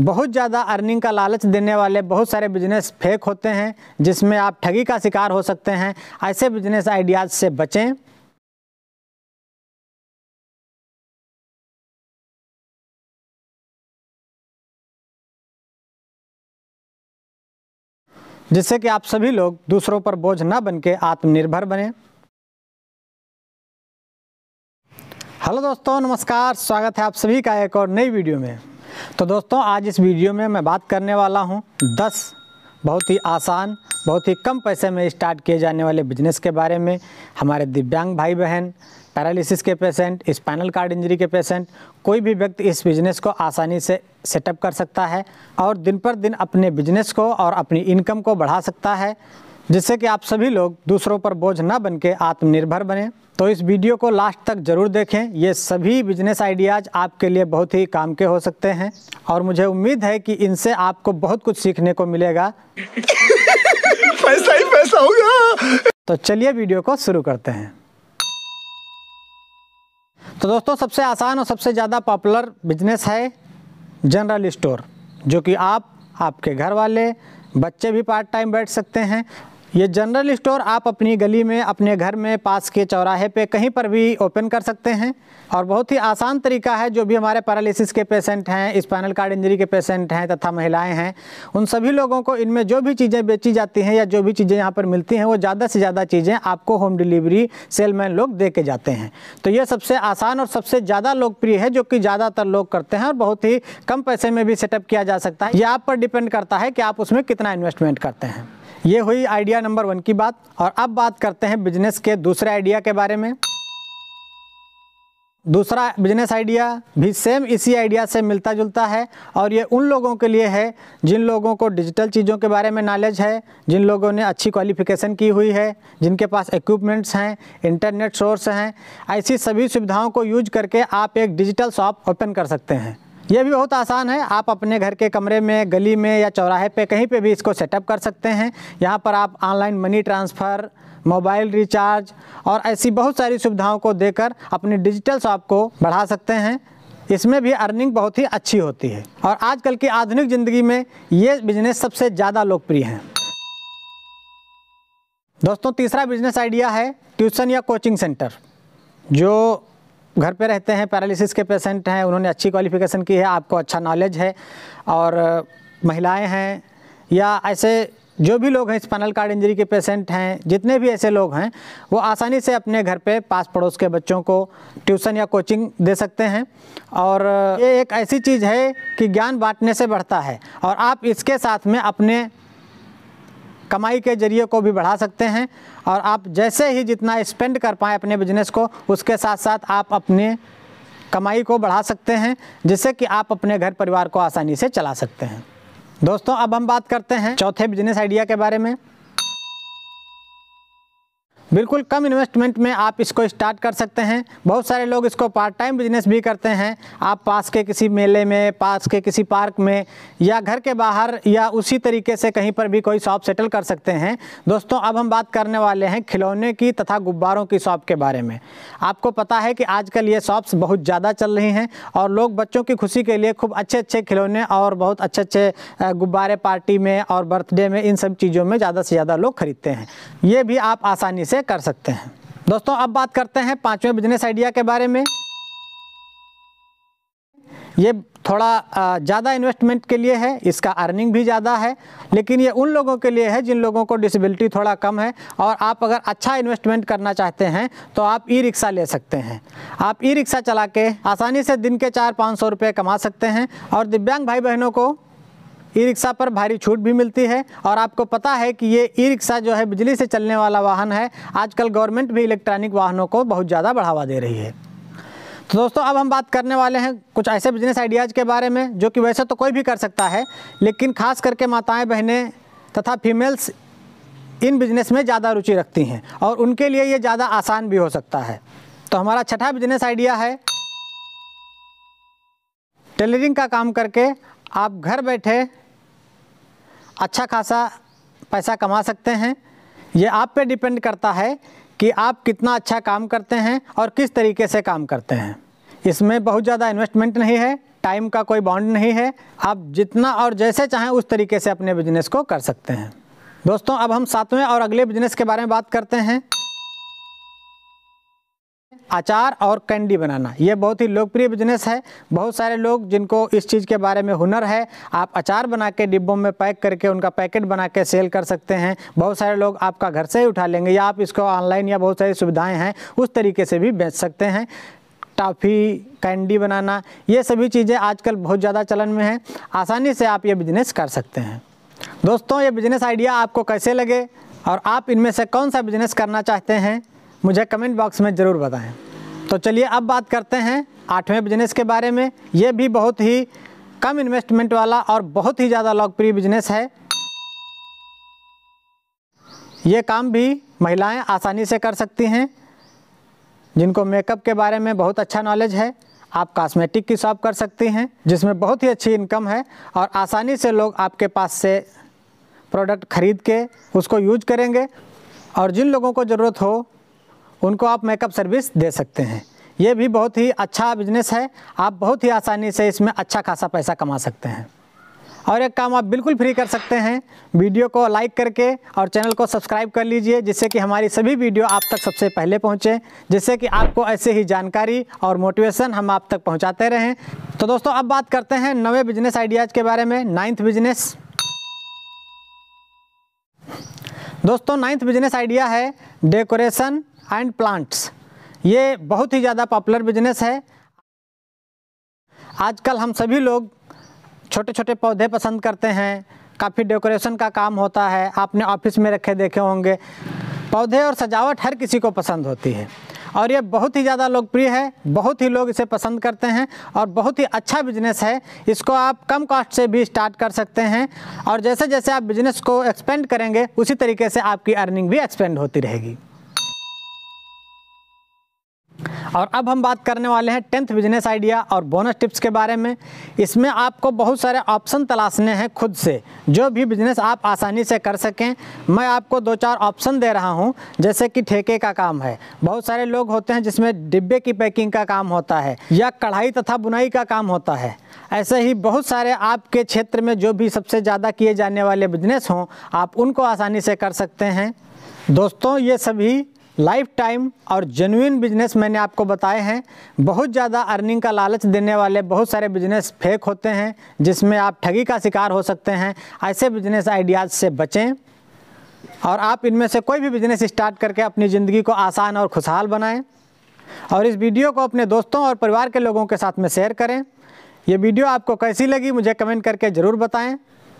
बहुत ज़्यादा अर्निंग का लालच देने वाले बहुत सारे बिज़नेस फेक होते हैं, जिसमें आप ठगी का शिकार हो सकते हैं। ऐसे बिज़नेस आइडियाज़ से बचें। जिससे कि आप सभी लोग दूसरों पर बोझ न बन के आत्मनिर्भर बने। हेलो दोस्तों, नमस्कार, स्वागत है आप सभी का एक और नई वीडियो में। तो दोस्तों, आज इस वीडियो में मैं बात करने वाला हूँ 10 बहुत ही आसान, बहुत ही कम पैसे में स्टार्ट किए जाने वाले बिज़नेस के बारे में। हमारे दिव्यांग भाई बहन पैरालिसिस के पेशेंट, स्पाइनल कार्ड इंजरी के पेशेंट, कोई भी व्यक्ति इस बिज़नेस को आसानी से सेटअप कर सकता है और दिन पर दिन अपने बिज़नेस को और अपनी इनकम को बढ़ा सकता है। जिससे कि आप सभी लोग दूसरों पर बोझ न बन के आत्मनिर्भर बने। तो इस वीडियो को लास्ट तक ज़रूर देखें। ये सभी बिज़नेस आइडियाज़ आपके लिए बहुत ही काम के हो सकते हैं। और मुझे उम्मीद है कि इनसे आपको बहुत कुछ सीखने को मिलेगा। पैसा ही पैसा होगा तो चलिए वीडियो को शुरू करते हैं। तो दोस्तों सबसे आसान और सबसे ज़्यादा पॉपुलर बिज़नेस है जनरल स्टोर जो कि आप आपके घर वाले बच्चे भी पार्ट टाइम बैठ सकते हैं। ये जनरल स्टोर आप अपनी गली में, अपने घर में, पास के चौराहे पे कहीं पर भी ओपन कर सकते हैं। और बहुत ही आसान तरीका है, जो भी हमारे पैरालिसिस के पेशेंट हैं स्पाइनल कार्ड इंजरी के पेशेंट हैं, तथा महिलाएँ हैं, उन सभी लोगों को इनमें जो भी चीज़ें बेची जाती हैं या जो भी चीज़ें यहाँ पर मिलती हैं, वो ज़्यादा से ज़्यादा चीज़ें आपको होम डिलीवरी सेलमैन लोग दे के जाते हैं। तो ये सबसे आसान और सबसे ज़्यादा लोकप्रिय है, जो कि ज़्यादातर लोग करते हैं और बहुत ही कम पैसे में भी सेटअप किया जा सकता है। ये आप पर डिपेंड करता है कि आप उसमें कितना इन्वेस्टमेंट करते हैं। ये हुई आइडिया नंबर वन की बात और अब बात करते हैं बिज़नेस के दूसरे आइडिया के बारे में। दूसरा बिज़नेस आइडिया भी सेम इसी आइडिया से मिलता जुलता है और ये उन लोगों के लिए है जिन लोगों को डिजिटल चीज़ों के बारे में नॉलेज है, जिन लोगों ने अच्छी क्वालिफिकेशन की हुई है, जिनके पास इक्विपमेंट्स हैं इंटरनेट सोर्स हैं, ऐसी सभी सुविधाओं को यूज़ करके आप एक डिजिटल शॉप ओपन कर सकते हैं। ये भी बहुत आसान है। आप अपने घर के कमरे में, गली में या चौराहे पे कहीं पे भी इसको सेटअप कर सकते हैं। यहाँ पर आप online money transfer mobile recharge और ऐसी बहुत सारी सुविधाओं को देकर अपनी डिजिटल शॉप को बढ़ा सकते हैं। इसमें भी अर्निंग बहुत ही अच्छी होती है। और आजकल की आधुनिक ज़िंदगी में ये बिज़नेस सबसे ज़्यादा लोकप्रिय हैं। दोस्तों, तीसरा बिज़नेस आइडिया है ट्यूशन या कोचिंग सेंटर जो घर पे रहते हैं पैरालिसिस के पेशेंट हैं, उन्होंने अच्छी क्वालिफिकेशन की है, आपको अच्छा नॉलेज है और महिलाएँ हैं या ऐसे जो भी लोग हैं स्पाइनल कार्ड इंजरी के पेशेंट हैं, जितने भी ऐसे लोग हैं, वो आसानी से अपने घर पे पास पड़ोस के बच्चों को ट्यूशन या कोचिंग दे सकते हैं और ये एक ऐसी चीज़ है कि ज्ञान बांटने से बढ़ता है और आप इसके साथ में अपने कमाई के ज़रिए को भी बढ़ा सकते हैं और आप जैसे ही जितना स्पेंड कर पाएँ अपने बिज़नेस को, उसके साथ साथ आप अपने कमाई को बढ़ा सकते हैं, जिससे कि आप अपने घर परिवार को आसानी से चला सकते हैं। दोस्तों, अब हम बात करते हैं चौथे बिज़नेस आइडिया के बारे में। बिल्कुल कम इन्वेस्टमेंट में आप इसको स्टार्ट कर सकते हैं। बहुत सारे लोग इसको पार्ट टाइम बिज़नेस भी करते हैं। आप पास के किसी मेले में, पास के किसी पार्क में, या घर के बाहर, या उसी तरीके से कहीं पर भी कोई शॉप सेटल कर सकते हैं। दोस्तों, अब हम बात करने वाले हैं खिलौने की तथा गुब्बारों की शॉप के बारे में। आपको पता है कि आजकल ये शॉप्स बहुत ज़्यादा चल रही हैं और लोग बच्चों की खुशी के लिए खूब अच्छे अच्छे खिलौने और बहुत अच्छे अच्छे गुब्बारे पार्टी में और बर्थडे में इन सब चीज़ों में ज़्यादा से ज़्यादा लोग खरीदते हैं। ये भी आप आसानी से कर सकते हैं। दोस्तों, अब बात करते हैं पाँचवें बिज़नेस आइडिया के बारे में। ये थोड़ा ज़्यादा इन्वेस्टमेंट के लिए है, इसका अर्निंग भी ज़्यादा है, लेकिन ये उन लोगों के लिए है जिन लोगों को डिसेबिलिटी थोड़ा कम है, और आप अगर अच्छा इन्वेस्टमेंट करना चाहते हैं तो आप ई रिक्शा ले सकते हैं। आप ई रिक्शा चला के आसानी से दिन के चार पाँच सौ रुपये कमा सकते हैं, और दिव्यांग भाई बहनों को ई रिक्शा पर भारी छूट भी मिलती है और आपको पता है कि ये ई रिक्शा जो है बिजली से चलने वाला वाहन है। आजकल गवर्नमेंट भी इलेक्ट्रॉनिक वाहनों को बहुत ज़्यादा बढ़ावा दे रही है। तो दोस्तों, अब हम बात करने वाले हैं कुछ ऐसे बिज़नेस आइडियाज़ के बारे में, जो कि वैसे तो कोई भी कर सकता है, लेकिन खास करके माताएँ, बहनें तथा फीमेल्स इन बिज़नेस में ज़्यादा रुचि रखती हैं और उनके लिए ये ज़्यादा आसान भी हो सकता है। तो हमारा छठा बिज़नेस आइडिया है टेलरिंग का काम करके आप घर बैठे अच्छा खासा पैसा कमा सकते हैं। ये आप पे डिपेंड करता है कि आप कितना अच्छा काम करते हैं और किस तरीके से काम करते हैं। इसमें बहुत ज़्यादा इन्वेस्टमेंट नहीं है टाइम का कोई बाउंड नहीं है। आप जितना और जैसे चाहें उस तरीके से अपने बिज़नेस को कर सकते हैं। दोस्तों, अब हम सातवें और अगले बिज़नेस के बारे में बात करते हैं। अचार और कैंडी बनाना। ये बहुत ही लोकप्रिय बिज़नेस है। बहुत सारे लोग जिनको इस चीज़ के बारे में हुनर है, आप अचार बना के डिब्बों में पैक करके उनका पैकेट बना के सेल कर सकते हैं। बहुत सारे लोग आपका घर से ही उठा लेंगे या आप इसको ऑनलाइन या बहुत सारी सुविधाएँ हैं, उस तरीके से भी बेच सकते हैं। टॉफ़ी, कैंडी बनाना, ये सभी चीज़ें आजकल बहुत ज़्यादा चलन में हैं। आसानी से आप ये बिज़नेस कर सकते हैं। दोस्तों, ये बिज़नेस आइडिया आपको कैसे लगे? और आप इनमें से कौन सा बिज़नेस करना चाहते हैं? मुझे कमेंट बॉक्स में ज़रूर बताएँ। तो चलिए अब बात करते हैं आठवें बिज़नेस के बारे में। ये भी बहुत ही कम इन्वेस्टमेंट वाला और बहुत ही ज़्यादा लोकप्रिय बिज़नेस है। ये काम भी महिलाएँ आसानी से कर सकती हैं, जिनको मेकअप के बारे में बहुत अच्छा नॉलेज है। आप कॉस्मेटिक की शॉप कर सकती हैं, जिसमें बहुत ही अच्छी इनकम है और आसानी से लोग आपके पास से प्रोडक्ट ख़रीद के उसको यूज़ करेंगे। और जिन लोगों को ज़रूरत हो उनको आप मेकअप सर्विस दे सकते हैं। ये भी बहुत ही अच्छा बिज़नेस है। आप बहुत ही आसानी से इसमें अच्छा खासा पैसा कमा सकते हैं। और एक काम आप बिल्कुल फ्री कर सकते हैं। वीडियो को लाइक करके और चैनल को सब्सक्राइब कर लीजिए, जिससे कि हमारी सभी वीडियो आप तक सबसे पहले पहुँचे, जिससे कि आपको ऐसे ही जानकारी और मोटिवेशन हम आप तक पहुंचाते रहें। तो दोस्तों, अब बात करते हैं नवे बिज़नेस आइडियाज़ के बारे में नाइन्थ बिज़नेस दोस्तों नाइन्थ बिज़नेस आइडिया है डेकोरेशन एंड प्लांट्स ये बहुत ही ज़्यादा पॉपुलर बिज़नेस है। आजकल हम सभी लोग छोटे छोटे पौधे पसंद करते हैं। काफ़ी डेकोरेशन का काम होता है। आपने ऑफ़िस में रखे, देखे होंगे। पौधे और सजावट हर किसी को पसंद होती है। और ये बहुत ही ज़्यादा लोकप्रिय है। बहुत ही लोग इसे पसंद करते हैं और बहुत ही अच्छा बिज़नेस है। इसको आप कम कॉस्ट से भी स्टार्ट कर सकते हैं। और जैसे जैसे आप बिज़नेस को एक्सपेंड करेंगे, उसी तरीके से आपकी अर्निंग भी एक्सपेंड होती रहेगी। और अब हम बात करने वाले हैं टेंथ बिज़नेस आइडिया और बोनस टिप्स के बारे में। इसमें आपको बहुत सारे ऑप्शन तलाशने हैं खुद से, जो भी बिज़नेस आप आसानी से कर सकें। मैं आपको दो चार ऑप्शन दे रहा हूँ, जैसे कि ठेके का काम है। बहुत सारे लोग होते हैं जिसमें डिब्बे की पैकिंग का काम होता है, या कढ़ाई तथा बुनाई का काम होता है। ऐसे ही बहुत सारे आपके क्षेत्र में जो भी सबसे ज़्यादा किए जाने वाले बिज़नेस हों, आप उनको आसानी से कर सकते हैं। दोस्तों, ये सभी लाइफ टाइम और जेनुइन बिज़नेस मैंने आपको बताए हैं। बहुत ज़्यादा अर्निंग का लालच देने वाले बहुत सारे बिज़नेस फेक होते हैं, जिसमें आप ठगी का शिकार हो सकते हैं। ऐसे बिज़नेस आइडियाज़ से बचें और आप इनमें से कोई भी बिज़नेस स्टार्ट करके अपनी ज़िंदगी को आसान और खुशहाल बनाएँ। और इस वीडियो को अपने दोस्तों और परिवार के लोगों के साथ में शेयर करें। ये वीडियो आपको कैसी लगी, मुझे कमेंट करके ज़रूर बताएँ।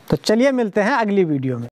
तो चलिए मिलते हैं अगली वीडियो में।